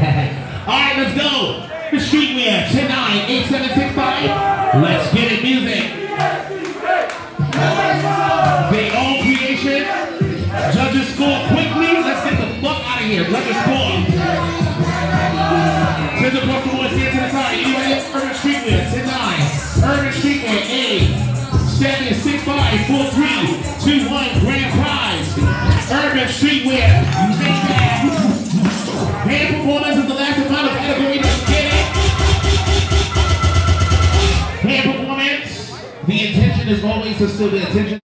10-9, 8765. Let's get it music. They all creation. Judges score quickly. Let's get the fuck out of here. Judges score. Here's the the board, stand to the side. Anybody else? Urban Streetwear, 10-9. Urban Streetwear, A. 7, 6, 5, 4, 3, 2, 1, grand prize. Urban Streetwear, is the last category. Get it. Hand performance. The intention is always to still the intention.